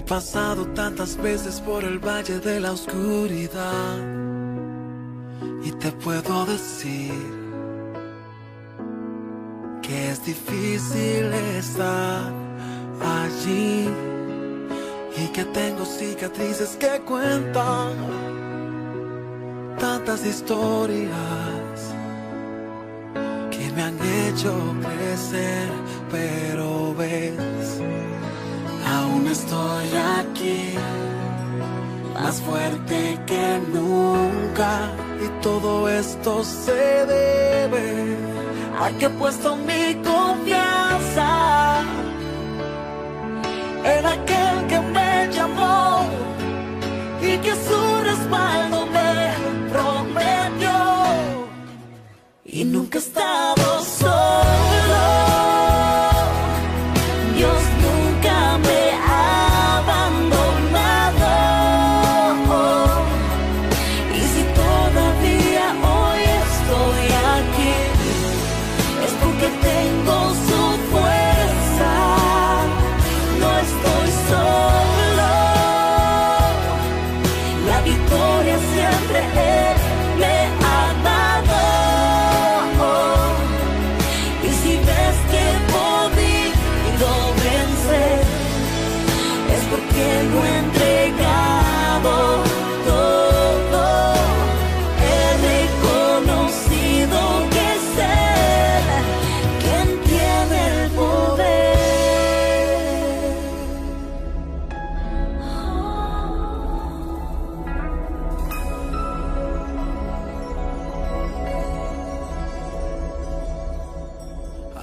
pasado tantas veces por el valle de la oscuridad y te puedo decir que es difícil estar allí y que tengo cicatrices que cuentan tantas historias que me han hecho crecer, pero ves, aún estoy aquí, más fuerte que nunca, y todo esto se debe a que he puesto mi confianza en aquel que me llamó y que su respaldo me prometió. Y nunca he La victoria siempre Él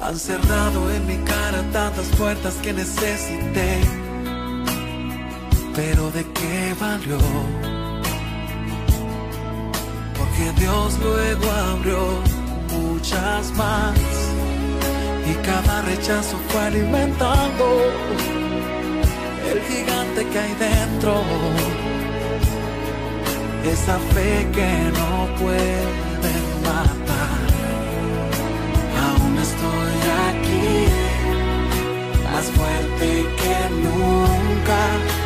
Han cerrado en mi cara tantas puertas que necesité, pero ¿de qué valió? Porque Dios luego abrió muchas más. Y cada rechazo fue alimentando el gigante que hay dentro, esa fe que no pueden fuerte que nunca.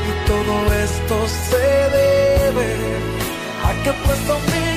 Y todo esto se debe a que puesto mi